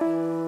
Bye.